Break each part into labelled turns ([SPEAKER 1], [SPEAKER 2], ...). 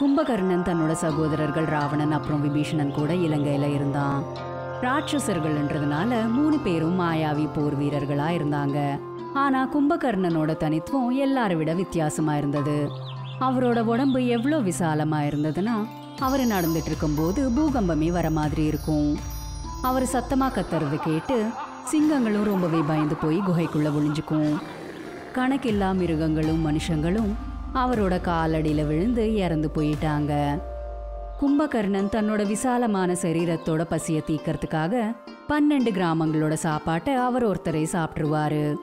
[SPEAKER 1] கும்பகர்ணன் தன்னோட சகோதரர்கள் ராவணன் அப்புறம் விபீஷணன் கூட இலங்கையில இருந்தான். ராட்சசர்கள்ன்றதுனால மூணு பேரும் மாயாவி போர் வீரர்களா இருந்தாங்க. ஆனா கும்பகர்ணனோட தனித்துவம் எல்லாரை விட வித்தியாசமா இருந்தது. அவரோட உடம்பு எவ்வளோ விசாலமா இருந்ததுன்னா அவர் நடந்துட்டு இருக்கும்போது பூகம்பமே வர மாதிரி இருக்கும். அவர் சத்தமா கத்துறது கேட்டு சிங்கங்களும் ரொம்பவே பயந்து போய் குகைக்குள்ள ஒளிஞ்சுக்கும். கணக்கில்லா மிருகங்களும் மனுஷங்களும் அவரோட காலடியில் விழுந்து இறந்து போயிட்டாங்க. கும்பகர்ணன் தன்னோட விசாலமான சரீரத்தோட பசியை தீக்கிறதுக்காக பன்னெண்டு கிராமங்களோட சாப்பாட்டை அவர் ஒருத்தரே சாப்பிட்டுருவாரு.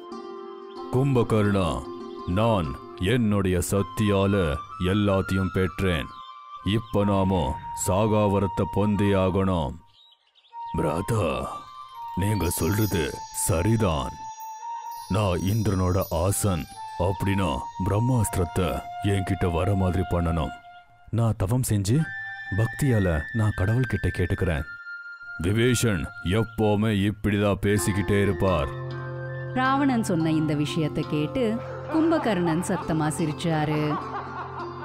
[SPEAKER 2] கும்பகர்ணா நான் என்னுடைய சக்தியால எல்லாத்தையும் பெற்றேன். இப்ப நாமோ சாகாவரத்தை பொந்தி ஆகணும். பிராதா நீங்க சொல்றது சரிதான். நான் இந்திரனோட ஆசன். அப்படின்னா பிரம்மாஸ்திரத்தை என்கிட்ட வர மாதிரி பண்ணணும். நான் தவம் செஞ்சு பக்தியால நான் கடவுள்கிட்ட கேட்டுக்கிறேன். விவேஷன் எப்போவுமே இப்படிதான் பேசிக்கிட்டே இருப்பார்.
[SPEAKER 1] ராவணன் சொன்ன இந்த விஷயத்தை கேட்டு கும்பகர்ணன் சத்தமா சிரிச்சாரு.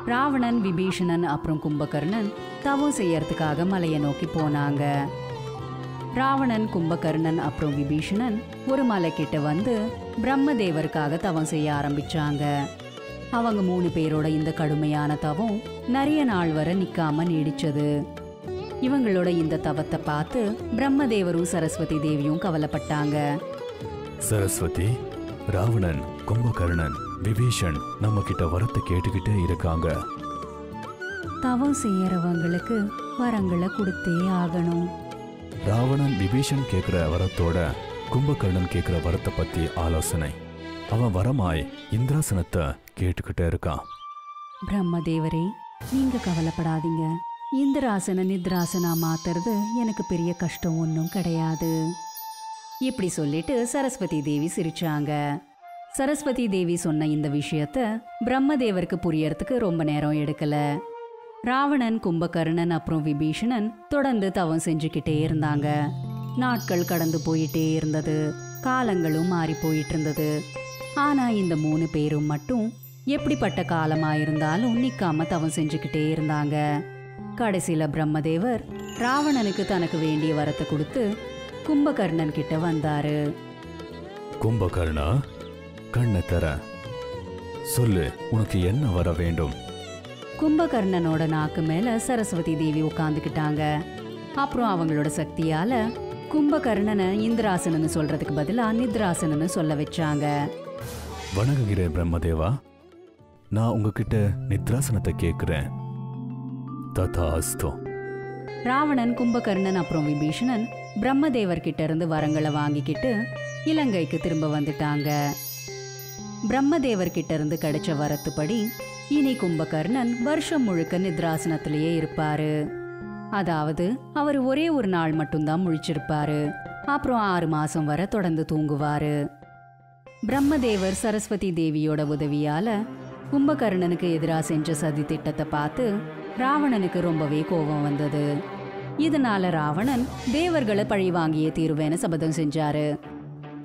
[SPEAKER 1] ராவணன் விபீஷணன் அப்புறம் கும்பகர்ணன் தவம் செய்யறதுக்காக மலையை நோக்கி போனாங்க. ராவணன் கும்பகர்ணன் அப்புறம் விபீஷணன் ஒரு மலை கிட்ட வந்து பிரம்மதேவருக்காக தவம் செய்ய ஆரம்பிச்சாங்க. அவங்க மூணு பேரோட இந்த கடுமையான தவம் நிறைய நாள் வரை நிக்காம நீடிச்சது. இவங்களோட இந்த தவத்தை பார்த்து பிரம்மதேவரும் சரஸ்வதி தேவியும் கவலைப்பட்டாங்க.
[SPEAKER 2] சரஸ்வதி ராவணன் கும்பகர்ணன் விபீஷன் நம்ம கிட்ட வரத்தை கேட்டுக்கிட்டே இருக்காங்க.
[SPEAKER 1] தவம் செய்யறவங்களுக்கு வரங்களை கொடுத்தே ஆகணும்.
[SPEAKER 2] ராவணன் விபீஷன் கேட்குற வரத்தோட கும்பகர்ணன் கேட்குற வரத்தை பற்றி ஆலோசனை. அவன் வரமாய் இந்திராசனத்தை கேட்டுக்கிட்டே இருக்கான்.
[SPEAKER 1] பிரம்மதேவரே நீங்க கவலைப்படாதீங்க. இந்திராசன நித்ராசனா மாத்துறது எனக்கு பெரிய கஷ்டம் ஒன்றும் கிடையாது. இப்படி சொல்லிட்டு சரஸ்வதி தேவி சிரிச்சாங்க. சரஸ்வதி தேவி சொன்ன இந்த விஷயத்த பிரம்மதேவருக்கு புரியறதுக்கு ரொம்ப நேரம் எடுக்கலை. ராவணன் கும்பகர்ணன் அப்புறம் விபீஷணன் தொடர்ந்து தவம் செஞ்சுக்கிட்டே இருந்தாங்க. நாட்கள் கடந்து போயிட்டே இருந்தது. காலங்களும் மாறி போயிட்டு இருந்தது ஆனா இந்த மூணு பேரும் மட்டும் எப்படிப்பட்ட காலமா இருந்தாலும் நிக்காம தவம் செஞ்சுக்கிட்டே இருந்தாங்க. கடைசியில பிரம்மதேவர் ராவணனுக்கு தனக்கு வேண்டிய வரத்தை கொடுத்து கும்பகர்ணன் கிட்ட வந்தாரு.
[SPEAKER 2] கும்பகர்ணா கண்ணை தர. சொல்லு உனக்கு என்ன வர வேண்டும்?
[SPEAKER 1] கும்பகர்ணனோட நாக்கு மேல சரஸ்வதி தேவி உட்காந்துக்கிட்டாங்க அப்புறம் அவங்களோட சக்தியால கும்பகர்ணனை இந்திராசனன்னு சொல்றதுக்கு பதிலா நித்ராசனன்னு சொல்ல வச்சாங்க.
[SPEAKER 2] வணங்குகிறேன் பிரம்மதேவா. நான் உங்ககிட்ட நித்ராசனத்தை கேக்குறேன். ததாஸ்தோ.
[SPEAKER 1] ராவணன் கும்பகர்ணன் அப்புறம் விபீஷணன் பிரம்மதேவர் கிட்ட இருந்து வரங்களை வாங்கிக்கிட்டு இலங்கைக்கு திரும்ப வந்துட்டாங்க. பிரம்மதேவர் கிட்ட இருந்து கிடைச்ச வரத்துப்படி இனி கும்பகர்ணன் வருஷம் முழுக்க நித்ராசனத்திலேயே இருப்பாரு. அதாவது அவர் ஒரே ஒரு நாள் மட்டும்தான் முழிச்சிருப்பாரு. அப்புறம் ஆறு மாசம் வரை தொடர்ந்து தூங்குவாரு. பிரம்மதேவர் சரஸ்வதி தேவியோட உதவியால கும்பகர்ணனுக்கு எதிராக செஞ்ச சதி திட்டத்தை பார்த்து ராவணனுக்கு ரொம்பவே கோபம் வந்தது. இதனால ராவணன் தேவர்களை பழி வாங்கிய தீருவேன்னு சபதம் செஞ்சாரு.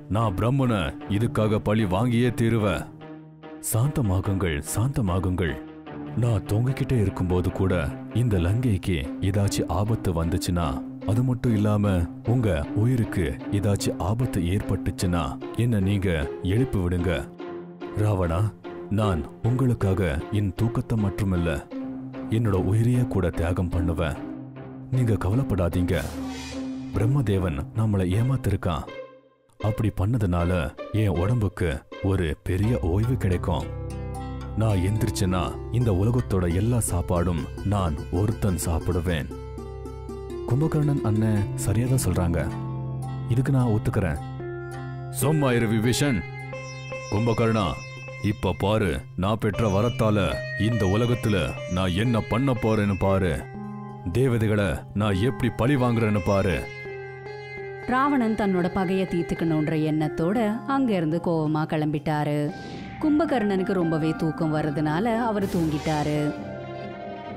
[SPEAKER 2] நான் பிரம்மனை இதுக்காக பழி வாங்கியே தீருவேன். சாந்தமாகுங்கள் சாந்தமாகுங்கள். நான் தொங்கிக்கிட்டே இருக்கும்போது கூட இந்த லங்கைக்கு ஏதாச்சும் ஆபத்து வந்துச்சுன்னா அது மட்டும் இல்லாம உங்க உயிருக்கு ஏதாச்சும் ஆபத்து ஏற்பட்டுச்சுன்னா என்ன நீங்க எழுப்பி விடுங்க. ராவணா நான் உங்களுக்காக என் தூக்கத்தை மட்டுமில்ல என்னோட உயிரையே கூட தியாகம் பண்ணுவேன். நீங்க கவலைப்படாதீங்க. பிரம்மதேவன் நம்மளை ஏமாத்திருக்கான். அப்படி பண்ணதுனால என் உடம்புக்கு ஒரு பெரிய ஓய்வு கிடைக்கும். நான் எந்திரிச்சேன்னா இந்த உலகத்தோட எல்லா சாப்பாடும் நான் ஒருத்தன் சாப்பிடுவேன். கும்பகர்ணன் அண்ணன் சரியா தான் சொல்றாங்க. இதுக்கு நான் ஒத்துக்கிறேன். சும்மா இரு விபீஷன். கும்பகர்ணா இப்ப பாரு நான் பெற்ற வரத்தால இந்த உலகத்துல நான் என்ன பண்ண போறேன்னு பாரு. தேவதைகளை நான் எப்படி பழி வாங்குறேன்னு பாரு.
[SPEAKER 1] ராவணன் தன்னோட பகையை தீர்த்துக்கணுன்ற எண்ணத்தோட அங்கிருந்து கோவமாக கிளம்பிட்டாரு. கும்பகர்ணனுக்கு ரொம்பவே தூக்கம் வர்றதுனால அவர் தூங்கிட்டாரு.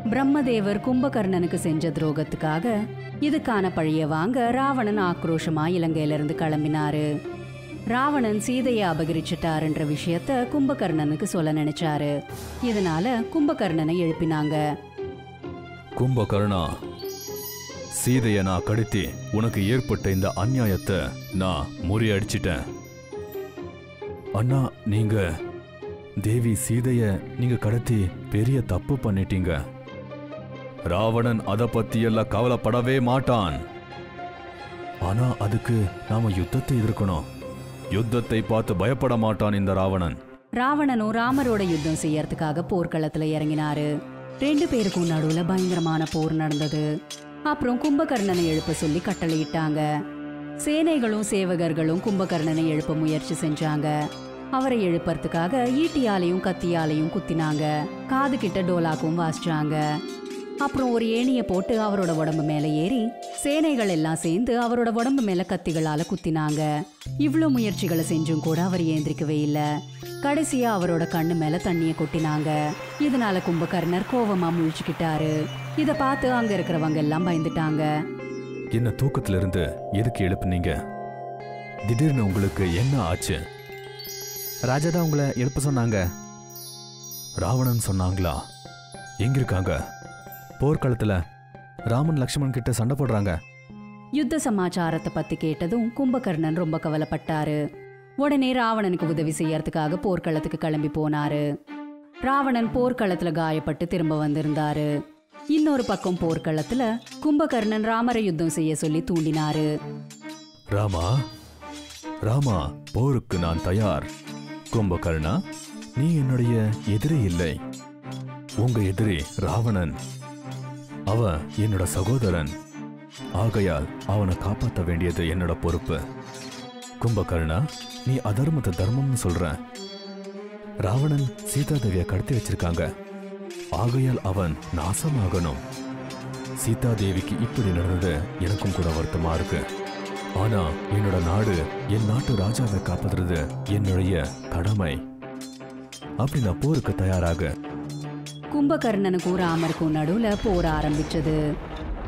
[SPEAKER 1] பிரம்மதேவர் கும்பகர்ணனுக்கு செஞ்ச துரோகத்துக்காக இதுக்கான பழிய வாங்க ராவணன் ஆக்ரோஷமா இலங்கையிலிருந்து கிளம்பினாரு. ராவணன் சீதையை அபகரிச்சிட்டாருன்ற விஷயத்த கும்பகர்ணனுக்கு சொல்ல நினைச்சாரு. இதனால கும்பகர்ணனை எழுப்பினாங்க.
[SPEAKER 2] கும்பகர்ணா சீதைய நான் கடத்தி உனக்கு ஏற்பட்ட இந்த அநியாயத்தை நான் முறியடிச்சிட்டேன். அண்ணா நீங்க தேவி சீதைய நீங்க கடத்தி பெரிய தப்பு பண்ணிட்டீங்க. ராவணன் அதை பத்தி எல்லாம் கவலைப்படவே மாட்டான். ஆனா அதுக்கு நாம யுத்தத்தை எதிர்க்கணும். யுத்தத்தை பார்த்து பயப்பட மாட்டான் இந்த ராவணன்.
[SPEAKER 1] ராவணனும் ராமரோட யுத்தம் செய்யறதுக்காக போர்க்களத்துல இறங்கினாரு. ரெண்டு பேருக்கும் நடுவுல பயங்கரமான போர் நடந்தது. அப்புறம் கும்பகர்ணனை எழுப்ப சொல்லி கட்டளையிட்டாங்க. சேனைகளும் சேவகர்களும் கும்பகர்ணனை எழுப்ப முயற்சி செஞ்சாங்க. அவரை எழுப்பறதுக்காக ஈட்டியாலையும் கத்தியாலையும் குத்தினாங்க. காது கிட்ட டோலாக்கும் வாசிச்சாங்க. அப்புறம் ஒரு ஏணியை போட்டு அவரோட உடம்பு மேல ஏறி சேனைகள் எல்லாம் சேர்ந்து அவரோட உடம்பு மேல கத்திகளால குத்தினாங்க. இவ்வளோ முயற்சிகளை செஞ்சும் கூட அவர் ஏந்திரிக்கவே இல்ல. கடைசியா அவரோட கண்ணு மேல தண்ணிய கொட்டினாங்க. இதனால கும்பகர்ணர் கோவமா முழிச்சுக்கிட்டாரு. இத பார்த்து அங்க இருக்கிறவங்க எல்லாம் பயந்துட்டாங்க.
[SPEAKER 2] என்ன தூக்கத்துல இருந்து எதுக்கு எழுப்புனீங்க? திடீர்னு உங்களுக்கு என்ன ஆச்சு? ராஜா தான் உங்களை எழுப்ப சொன்னாங்க. ராவணன் சொன்னாங்களா? எங்க இருக்காங்க? போர்க்களத்துல ராமன் லக்ஷ்மணன் கிட்ட சண்டை போடுறாங்க.
[SPEAKER 1] யுத்த சமாச்சாரத்தை பத்தி கேட்டதும் கும்பகர்ணன் ரொம்ப கவலைப்பட்டாரு. உடனே ராவணனுக்கு உதவி செய்யறதுக்காக போர்க்களத்துக்கு கிளம்பி போனாரு. ராவணன் போர்க்களத்துல காயப்பட்டு திரும்ப வந்திருந்தாரு. இன்னொரு பக்கம் போர்க்களத்துல கும்பகர்ணன் ராமரை யுத்தம் செய்ய சொல்லி தூண்டினாரு.
[SPEAKER 2] ராமா ராமா போருக்கு நான் தயார். கும்பகர்ணா நீ என்னுடைய எதிரி இல்லை. உங்க எதிரி ராவணன். அவன் என்னோட சகோதரன். ஆகையால் அவனை காப்பாற்ற வேண்டியது என்னோட பொறுப்பு. கும்பகர்ணா நீ அதர்மத்தை தர்மம்னு சொல்ற. ராவணன் சீதா தேவியை கடத்தி வச்சிருக்காங்க. ஆகையால் அவன் நாசமாகணும். சீதா தேவிக்கு இப்படி நடந்தது எனக்கும் கூட வருத்தமா இருக்கு. ஆனா என்னோட நாடு என் நாட்டு ராஜாவை காப்பாத்துறது என்னுடைய கடமை. அப்படி நான் போருக்கு தயாராக.
[SPEAKER 1] கும்பகர்ணனுக்கும் ராமருக்கும் நடுவுல போர ஆரம்பிச்சது.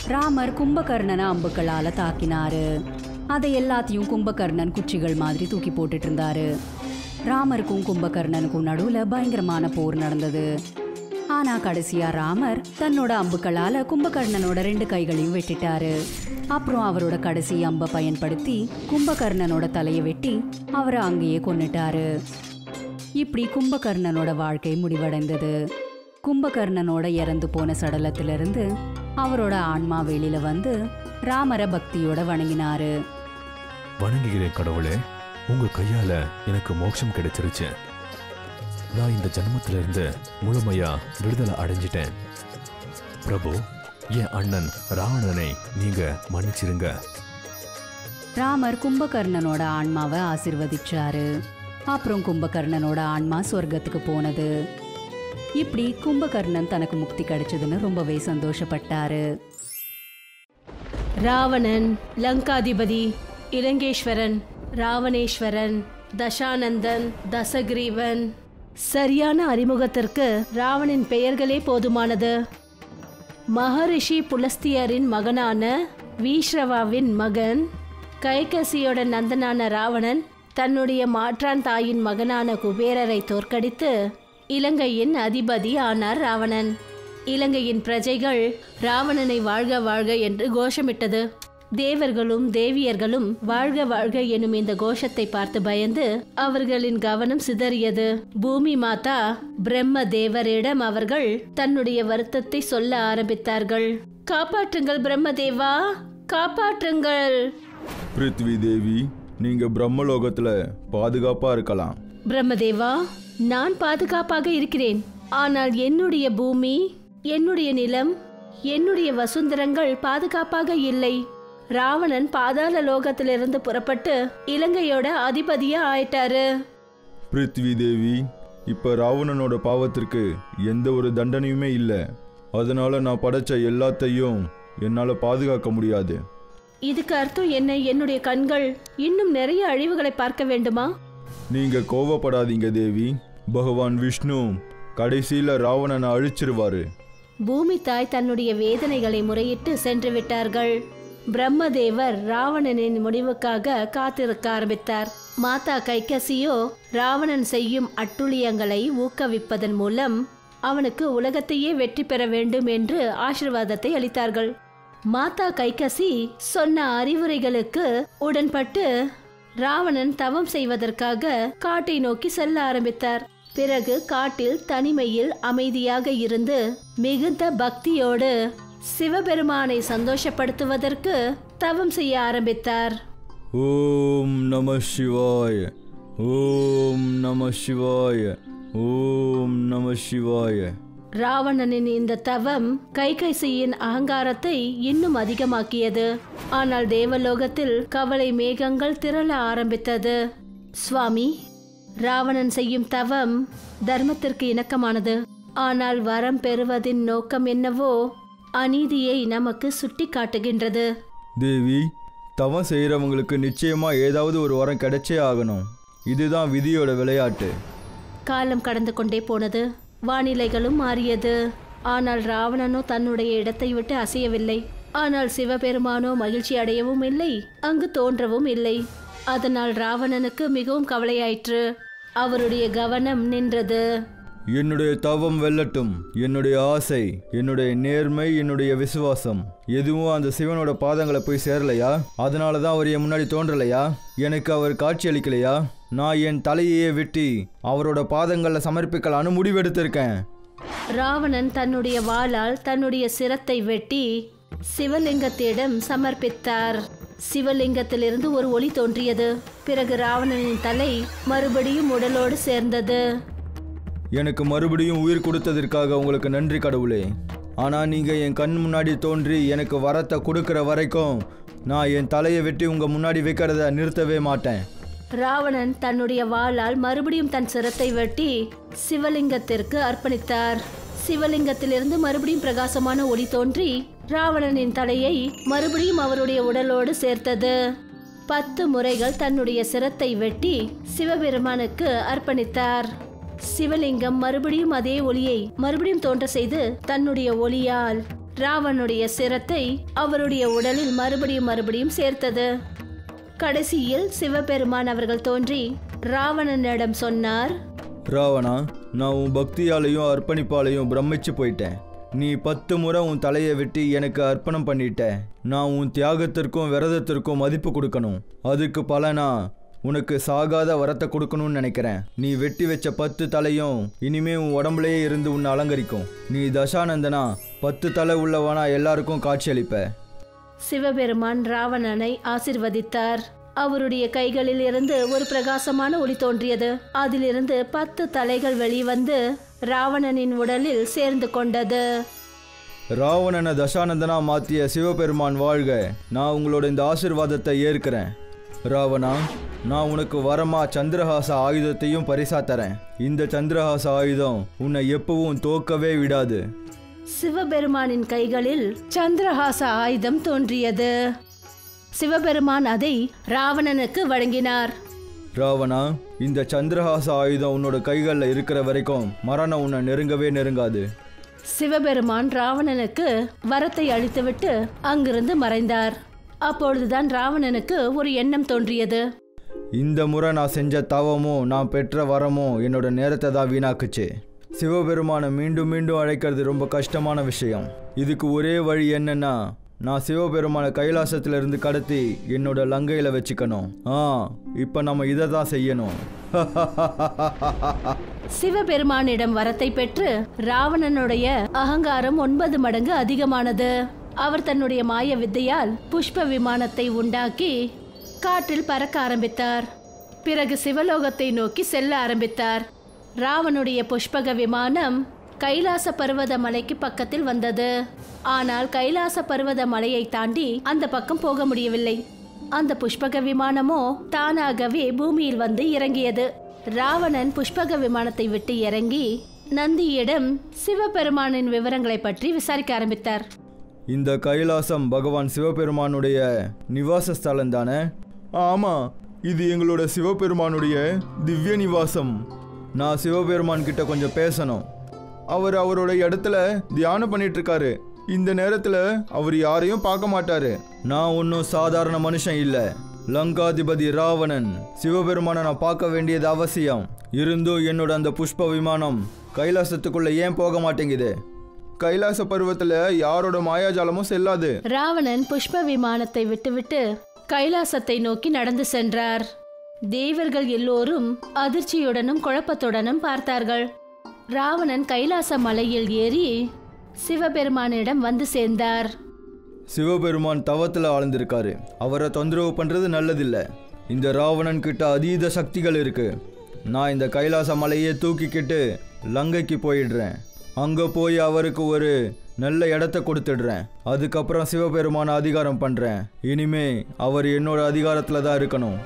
[SPEAKER 1] ராமர் கும்பகர்ணனை அம்புக்களால தாக்கினாரு. அதை எல்லாத்தையும் கும்பகர்ணன் குச்சிகள் மாதிரி தூக்கி போட்டுட்டு இருந்தாரு. ராமருக்கும் கும்பகர்ணனுக்கும் நடுவுல பயங்கரமான போர் நடந்தது. ஆனா கடைசியா ராமர் தன்னோட அம்புக்களால கும்பகர்ணனோட ரெண்டு கைகளையும் வெட்டிட்டாரு. அப்புறம் அவரோட கடைசி அம்பை பயன்படுத்தி கும்பகர்ணனோட தலையை வெட்டி அவரை அங்கேயே கொன்னுட்டாரு. இப்படி கும்பகர்ணனோட வாழ்க்கை முடிவடைந்தது. கும்பகர்ணனோட இறந்து போன சடலத்திலிருந்து அவரோட ஆன்மா வெளியில வந்து ராமரை பக்தியோட வணங்கினாரு.
[SPEAKER 2] வணங்குகிறேன் கடவுளே. உங்க கையால எனக்கு மோட்சம் கிடைச்சிருச்சு. நான் இந்த ஜன்மத்துல இருந்து முழுமையா விடுதலை அடைஞ்சிட்டேன். பிரபு என் அண்ணன் ராவணனை நீங்க மன்னிச்சிருங்க.
[SPEAKER 1] ராமர் கும்பகர்ணனோட ஆன்மாவை ஆசிர்வதிச்சாரு. அப்புறம் கும்பகர்ணனோட ஆன்மா சொர்க்கத்துக்கு போனது. இப்படி கும்பகர்ணன் தனக்கு முக்தி கிடைச்சதுன்னு ரொம்பவே சந்தோஷப்பட்டாரு.
[SPEAKER 3] ராவணன் லங்காதிபதி இலங்கேஸ்வரன் ராவணேஸ்வரன் தசானந்தன் தசகிரீவன் சரியான அறிமுகத்திற்கு ராவணின் பெயர்களே போதுமானது. மகரிஷி புலஸ்தியரின் மகனான வீஷ்ரவாவின் மகன் கைகசியோட நந்தனான ராவணன் தன்னுடைய மாற்றான் தாயின் மகனான குபேரரை தோற்கடித்து இலங்கையின் அதிபதி ஆனார் ராவணன். இலங்கையின் பிரஜைகள் ராவணனை வாழ்க வாழ்க என்று கோஷமிட்டது. தேவர்களும் தேவியர்களும் வாழ்க வாழ்க எனும் இந்த கோஷத்தை பார்த்து பயந்து அவர்களின் கவனம் சிதறியது. பூமி மாதா பிரம்ம தேவரிடம் அவர்கள் தன்னுடைய வருத்தத்தை சொல்ல ஆரம்பித்தார்கள். காப்பாற்றுங்கள் பிரம்மதேவா காப்பாற்றுங்கள்.
[SPEAKER 4] பிருத்வி தேவி நீங்க பிரம்மலோகத்துல பாதுகாப்பா இருக்கலாம்.
[SPEAKER 3] பிரம்மதேவா நான் பாதுகாப்பாக இருக்கிறேன். ஆனால் என்னுடைய பூமி என்னுடைய நிலம் என்னுடைய வசுந்தரங்கள் பாதுகாப்பாக இல்லை. ராவணன் பாதாள லோகத்திலிருந்து புறப்பட்டு இலங்கையோட அதிபதியா ஆயிட்டாரு.
[SPEAKER 4] பிருத்வி தேவி இப்ப ராவணனோட பாவத்திற்கு எந்த ஒரு தண்டனையுமே இல்லை. அதனால நான் படைச்ச எல்லாத்தையும் என்னால பாதுகாக்க முடியாது.
[SPEAKER 3] இதுக்கு அர்த்தம் என்ன? என்னுடைய கண்கள் இன்னும் நிறைய அழிவுகளை பார்க்க வேண்டுமா?
[SPEAKER 4] நீங்க கோவப்படாதீங்க தேவி. பகவான் விஷ்ணு கடைசியில ராவணனை அழிச்சிருவாரு.
[SPEAKER 3] பூமி தாய் தன்னுடைய வேதனைகளை முறையிட்டு சென்று விட்டார்கள். பிரம்மதேவர் ராவணனின் முடிவுக்காக காத்திருக்க ஆரம்பித்தார். மாதா கைகசியோ ராவணன் செய்யும் அட்டுழியங்களை ஊக்குவிப்பதன் மூலம் அவனுக்கு உலகத்தையே வெற்றி பெற வேண்டும் என்று ஆசிர்வாதத்தை அளித்தார்கள். மாதா கைகசி சொன்ன அறிவுரைகளுக்கு உடன்பட்டு ராவணன் தவம் செய்வதற்காக காட்டை நோக்கி செல்ல ஆரம்பித்தார். பிறகு காட்டில் தனிமையில் அமைதியாக இருந்து மிகுந்த பக்தியோடு சிவபெருமானை சந்தோஷப்படுத்துவதற்கு தவம் செய்ய ஆரம்பித்தார்.
[SPEAKER 4] ஓம் நம சிவாய ஓம் நம சிவாய ஓம் நம சிவாய.
[SPEAKER 3] ராவணனின் இந்த தவம் கைகைசியின் அகங்காரத்தை இன்னும் அதிகமாக்கியது. ஆனால் தேவலோகத்தில் கவலை மேகங்கள் திரள ஆரம்பித்தது. சுவாமி ராவணன் செய்யும் தவம் தர்மத்திற்கு இணக்கமானது. ஆனால் வரம் பெறுவதின் நோக்கம் என்னவோ அநீதியை நமக்கு சுட்டி காட்டுகின்றது
[SPEAKER 4] தேவி தவம் செய்கிறவங்களுக்கு நிச்சயமா ஏதாவது ஒரு வரம் கிடைச்சே ஆகணும். இதுதான் விதியோட விளையாட்டு.
[SPEAKER 3] காலம் கடந்து கொண்டே போனது. வானிலைகளும் மாறியது. ஆனால் ராவணனோ தன்னுடைய இடத்தை விட்டு அசையவில்லை. ஆனால் சிவபெருமானோ மகிழ்ச்சி அடையவும் இல்லை அங்கு தோன்றவும் இல்லை. அதனால் ராவணனுக்கு மிகவும் கவலையாயிற்று. அவருடைய கவனம் நின்றது.
[SPEAKER 4] என்னுடைய தவம் வெல்லட்டும். என்னுடைய ஆசை என்னுடைய நேர்மை என்னுடைய விசுவாசம். எதுவும் அந்த சிவனோட பாதங்களை போய் சேரலையா? அதனால தான் அவர் என் முன்னாடி தோன்றலையா? எனக்கு அவர் காட்சி அளிக்கலையா? நான் என் தலையையே வெட்டி அவரோட பாதங்களில் சமர்ப்பிக்கலான்னு முடிவெடுத்திருக்கேன்.
[SPEAKER 3] ராவணன் தன்னுடைய வாளால் தன்னுடைய சிரத்தை வெட்டி சிவலிங்கத்திடம் சமர்ப்பித்தார். சிவலிங்கத்திலிருந்து ஒரு ஒளி தோன்றியது. பிறகு ராவணனின் தலை மறுபடியும் உடலோடு சேர்ந்தது.
[SPEAKER 4] எனக்கு மறுபடியும் உயிர் கொடுத்ததற்காக உங்களுக்கு நன்றி கடவுளே. ஆனால் நீங்கள் என் கண் முன்னாடி தோன்றி எனக்கு வரத்தை கொடுக்குற வரைக்கும் நான் என் தலையை வெட்டி உங்கள் முன்னாடி வைக்கிறத நிறுத்தவே மாட்டேன்.
[SPEAKER 3] ராவணன் தன்னுடைய வாளால் மறுபடியும் தன் சிரத்தை வெட்டி சிவலிங்கத்திற்கு அர்ப்பணித்தார். சிவலிங்கத்திலிருந்து மறுபடியும் பிரகாசமான ஒளி தோன்றி ராவணனின் தலையை மறுபடியும் அவருடைய உடலோடு சேர்த்தது. பத்து முறைகள் தன்னுடைய சிரத்தை வெட்டி சிவபெருமானுக்கு அர்ப்பணித்தார். சிவலிங்கம் மறுபடியும் அதே ஒளியை மறுபடியும் தோன்ற செய்து தன்னுடைய ஒளியால் ராவனுடைய சிரத்தை அவருடைய உடலில் மறுபடியும் மறுபடியும் சேர்த்தது. கடைசியில் சிவபெருமான் அவர்கள் தோன்றி ராவணனிடம் சொன்னார்
[SPEAKER 4] ராவணா நான் உன் பக்தியாலையும் அர்ப்பணிப்பாலையும் பிரமிச்சு போயிட்டேன். நீ பத்து முறை உன் தலையை வெட்டி எனக்கு அர்ப்பணம் பண்ணிட்ட. நான் உன் தியாகத்திற்கும் விரதத்திற்கும் மதிப்பு கொடுக்கணும். அதுக்கு பலனா? உனக்கு சாகாத வரத்தை கொடுக்கணும்னு நினைக்கிறேன். நீ வெட்டி வச்ச பத்து தலையும் இனிமே உன் உடம்புலயே இருந்து உன்னை அலங்கரிக்கும். நீ தசானந்தனா பத்து தலை உள்ளவனா எல்லாருக்கும் காட்சியளிப்ப
[SPEAKER 3] சிவபெருமான் ராவணனை ஆசிர்வதித்தார். அவருடைய கைகளில் இருந்து ஒரு பிரகாசமான ஒளி தோன்றியது. அதிலிருந்து பத்து தலைகள் வெளிவந்து ராவணனின் உடலில் சேர்ந்து கொண்டது.
[SPEAKER 4] ராவணனை தசானந்தனா மாத்திய சிவபெருமான் வாழ்க. நான் உங்களோட இந்த ஆசிர்வாதத்தை ஏற்கிறேன். ராவணா நான் உனக்கு வரமா சந்திரஹாச ஆயுதத்தையும் பரிசா தரேன். இந்த சந்திரஹாச ஆயுதம் உன்னை எப்பவும் தோக்கவே விடாது.
[SPEAKER 3] சிவபெருமானின் கைகளில் சந்திரஹாச ஆயுதம் தோன்றியது. சிவபெருமான் அதை ராவணனுக்கு வழங்கினார்.
[SPEAKER 4] ராவணா இந்த சந்திரஹாச ஆயுதம் உன்னோட கைகளில் இருக்கிற வரைக்கும் மரணம் உன்னை நெருங்கவே நெருங்காது.
[SPEAKER 3] சிவபெருமான் ராவணனுக்கு வரத்தை அழித்துவிட்டு அங்கிருந்து மறைந்தார். அப்பொழுதுதான் ராவணனுக்கு ஒரு எண்ணம் தோன்றியது.
[SPEAKER 4] இந்த முறை நான் செஞ்ச தவமும் நான் பெற்ற வரமும் என்னோட நேரத்தை தான் வீணாக்குச்சு. சிவபெருமானை மீண்டும் மீண்டும் அழைக்கிறது ரொம்ப கஷ்டமான விஷயம். இதுக்கு ஒரே வழி என்னன்னா நான் சிவபெருமானை கைலாசத்துல இருந்து கடத்தி என்னோட லங்கையில வச்சுக்கணும். ஆ இப்போ நம்ம இதை தான் செய்யணும்.
[SPEAKER 3] சிவபெருமானிடம் வரத்தை பெற்று ராவணனுடைய அகங்காரம் ஒன்பது மடங்கு அதிகமானது. அவர் தன்னுடைய மாய வித்தையால் புஷ்ப விமானத்தை உண்டாக்கி காற்றில் பறக்க ஆரம்பித்தார். பிறகு சிவலோகத்தை நோக்கி செல்ல ஆரம்பித்தார். ராவனுடைய புஷ்பக விமானம் கைலாச பர்வத மலைக்கு பக்கத்தில் வந்தது. ஆனால் கைலாச பர்வத மலையை தாண்டி அந்த பக்கம் போக முடியவில்லை. அந்த புஷ்பக விமானமோ தானாகவே பூமியில் வந்து இறங்கியது. ராவணன் புஷ்பக விமானத்தை விட்டு இறங்கி நந்தியிடம் சிவபெருமானின் விவரங்களை பற்றி விசாரிக்க ஆரம்பித்தார்.
[SPEAKER 4] இந்த கைலாசம் பகவான் சிவபெருமானுடைய நிவாச ஸ்தலம் தானே ஆமா இது எங்களோட சிவபெருமானுடைய திவ்ய நிவாசம். நான் சிவபெருமான் கிட்ட கொஞ்சம் பேசணும். அவர் அவரோட இடத்துல தியானம் பண்ணிட்டு இருக்காரு இந்த நேரத்துல அவர் யாரையும் பார்க்க மாட்டாரு. நான் ஒன்றும் சாதாரண மனுஷன் இல்லை. லங்காதிபதி ராவணன் சிவபெருமானை நான் பார்க்க வேண்டியது அவசியம். இருந்தும் என்னோட அந்த புஷ்ப விமானம் கைலாசத்துக்குள்ள ஏன் போக மாட்டேங்குது?
[SPEAKER 5] கைலாச பருவத்துல யாரோட மாயாஜாலமும் செல்லாது.
[SPEAKER 3] ராவணன் புஷ்ப விமானத்தை விட்டுவிட்டு கைலாசத்தை நோக்கி நடந்து சென்றார். தேவர்கள் எல்லோரும் அதிர்ச்சியுடனும் குழப்பத்துடனும் பார்த்தார்கள். ராவணன் கைலாச மலையில் ஏறி சிவபெருமானிடம் வந்து சேர்ந்தார்.
[SPEAKER 4] சிவபெருமான் தவத்தில் ஆழ்ந்திருக்காரு. அவரை தொந்தரவு பண்ணுறது நல்லதில்ல. இந்த ராவணன் கிட்ட அதீத சக்திகள் இருக்கு. நான் இந்த கைலாச மலையை தூக்கிக்கிட்டு லங்கைக்கு போயிடுறேன். அங்கே போய் அவருக்கு ஒரு நல்ல இடத்த கொடுத்துடுறேன். அதுக்கப்புறம் சிவபெருமான அதிகாரம் பண்ணுறேன் இனிமே அவர் என்னோட அதிகாரத்தில் தான் இருக்கணும்.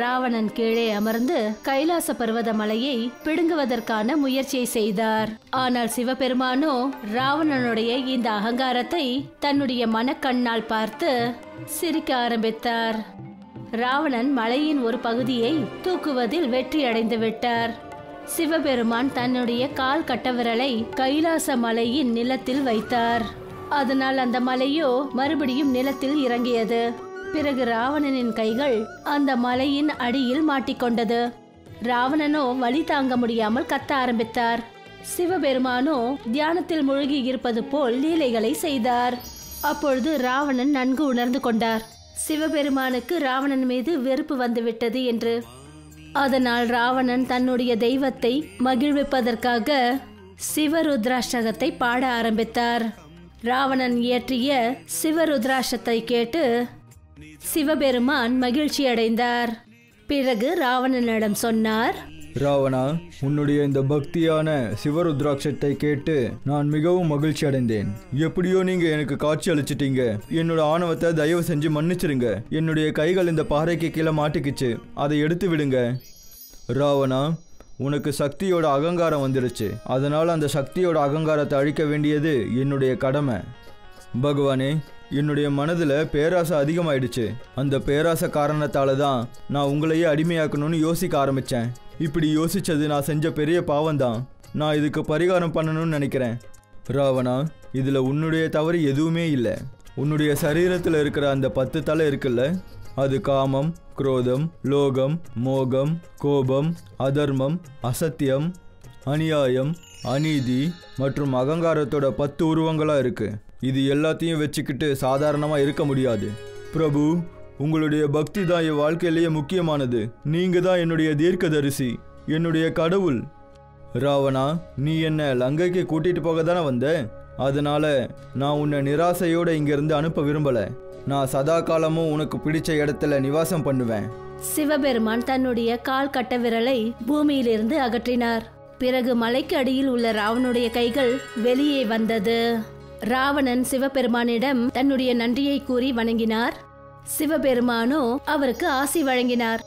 [SPEAKER 3] ராவணன் கீழே அமர்ந்து கைலாச பர்வத மலையை பிடுங்குவதற்கான முயற்சியை செய்தார். ஆனால் சிவபெருமானோ ராவணனுடைய இந்த அகங்காரத்தை தன்னுடைய மனக்கண்ணால் பார்த்து சிரிக்க ஆரம்பித்தார். ராவணன் மலையின் ஒரு பகுதியை தூக்குவதில் வெற்றி அடைந்து விட்டார். சிவபெருமான் தன்னுடைய கால் கட்டவிரலை கைலாச மலையின் நிலத்தில் வைத்தார். அதனால் அந்த மலையோ மறுபடியும் நிலத்தில் இறங்கியது. பிறகு ராவணனின் கைகள் அந்த மலையின் அடியில் மாட்டிக்கொண்டது. ராவணனோ வழி தாங்க முடியாமல் கத்த ஆரம்பித்தார். சிவபெருமானோ தியானத்தில் மூழ்கி இருப்பது போல் லீலைகளை செய்தார். அப்பொழுது ராவணன் நன்கு உணர்ந்து கொண்டார். சிவபெருமானுக்கு ராவணன் மீது வெறுப்பு வந்துவிட்டது என்று. அதனால் ராவணன் தன்னுடைய தெய்வத்தை மகிழ்விப்பதற்காக சிவருத்ராஷ்டகத்தை பாட ஆரம்பித்தார். ராவணன் இயற்றிய சிவருத்ராஷ்டத்தை கேட்டு சிவபெருமான் மகிழ்ச்சி அடைந்தார் பிறகு ராவணனிடம் சொன்னார்
[SPEAKER 4] ராவணா உன்னுடைய இந்த பக்தியான சிவருத்ராட்சத்தை கேட்டு நான் மிகவும் மகிழ்ச்சி அடைந்தேன். எப்படியோ நீங்க எனக்கு காட்சி அளிச்சிட்டீங்க. என்னோட ஆணவத்தை தயவு செஞ்சு மன்னிச்சிருங்க. என்னுடைய கைகள் இந்த பாறைக்கு கீழே மாட்டிக்கிச்சு. அதை எடுத்து விடுங்க. ராவணா உனக்கு சக்தியோட அகங்காரம் வந்துடுச்சு அதனால் அந்த சக்தியோட அகங்காரத்தை அழிக்க வேண்டியது என்னுடைய கடமை. பகவானே என்னுடைய மனதில் பேராசை அதிகமாயிடுச்சு. அந்த பேராசை காரணத்தால் தான் நான் உங்களையே அடிமையாக்கணும்னு யோசிக்க ஆரம்பித்தேன் இப்படி யோசிச்சது நான் செஞ்ச பெரிய பாவம்தான். நான் இதுக்கு பரிகாரம் பண்ணணும்னு நினைக்கிறேன். ராவணா இதில் உன்னுடைய தவறு எதுவுமே இல்லை. உன்னுடைய சரீரத்தில் இருக்கிற அந்த பத்து தலை இருக்குல்ல? அது காமம் குரோதம் லோகம் மோகம் கோபம் அதர்மம் அசத்தியம் அநியாயம் அநீதி மற்றும் அகங்காரத்தோட பத்து உருவங்களாக இருக்கு. இது எல்லாத்தையும் வச்சுக்கிட்டு சாதாரணமாக இருக்க முடியாது. பிரபு உங்களுடைய பக்தி தான் என் வாழ்க்கையிலேயே முக்கியமானது. நீங்க தான் என்னுடைய தீர்க்கதரிசி. என்னுடைய கடவுள். ராவணா நீ என்ன லங்கைக்கு கூட்டிட்டு போக தானே வந்த? அதனால நான் உன்னை நிராசையோட இங்கிருந்து அனுப்ப விரும்பல. நான் சதா காலமும் உனக்கு பிடிச்ச இடத்துல நிவாசம் பண்ணுவேன்.
[SPEAKER 3] சிவபெருமான் தன்னுடைய கால் கட்ட விரலை பூமியிலிருந்து அகற்றினார். பிறகு மலைக்கு அடியில் உள்ள ராவனுடைய கைகள் வெளியே வந்தது. ராவணன் சிவபெருமானிடம் தன்னுடைய நன்றியை கூறி வணங்கினார். சிவபெருமானோ அவருக்கு ஆசி வழங்கினார்.